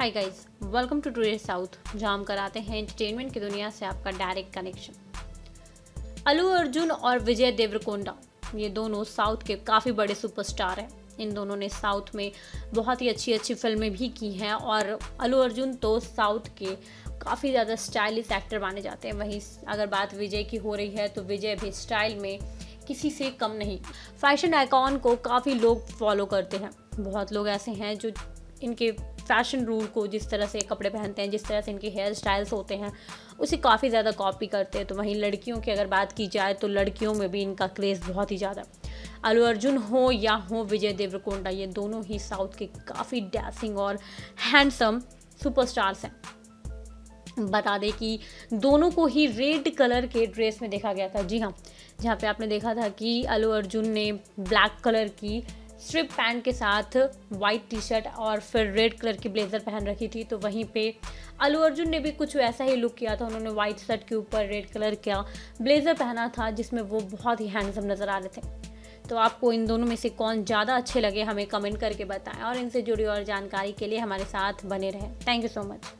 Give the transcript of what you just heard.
Hi guys welcome to today south जहाँ हम कराते हैं एंटरटेनमेंट की दुनिया से आपका डायरेक्ट कनेक्शन अलू अर्जुन और विजय देवरकोंडा, ये दोनों साउथ के काफ़ी बड़े सुपरस्टार हैं। इन दोनों ने साउथ में बहुत ही अच्छी अच्छी फ़िल्में भी की हैं और अलू अर्जुन तो साउथ के काफ़ी ज़्यादा स्टाइलिश एक्टर माने जाते हैं। वहीं अगर बात विजय की हो रही है तो विजय भी स्टाइल में किसी से कम नहीं। फ़ैशन आइकॉन को काफ़ी लोग फॉलो करते हैं। बहुत लोग ऐसे हैं जो इनके फ़ैशन रूल को जिस तरह से कपड़े पहनते हैं, जिस तरह से इनके हेयर स्टाइल्स होते हैं, उसे काफ़ी ज़्यादा कॉपी करते हैं। तो वहीं लड़कियों की अगर बात की जाए तो लड़कियों में भी इनका क्रेज़ बहुत ही ज़्यादा अलू अर्जुन हो या हो विजय देवरकोंडा, ये दोनों ही साउथ के काफ़ी डैसिंग और हैंडसम सुपरस्टार्स हैं। बता दें कि दोनों को ही रेड कलर के ड्रेस में देखा गया था। जी हाँ जहाँ पे आपने देखा था कि अलू अर्जुन ने ब्लैक कलर की स्ट्रिप पैंट के साथ वाइट टी शर्ट और फिर रेड कलर की ब्लेज़र पहन रखी थी तो वहीं पे अलू अर्जुन ने भी कुछ वैसा ही लुक किया था। उन्होंने वाइट शर्ट के ऊपर रेड कलर का ब्लेज़र पहना था, जिसमें वो बहुत ही हैंडसम नज़र आ रहे थे। तो आपको इन दोनों में से कौन ज़्यादा अच्छे लगे, हमें कमेंट करके बताएँ और इनसे जुड़ी और जानकारी के लिए हमारे साथ बने रहें। Thank you so much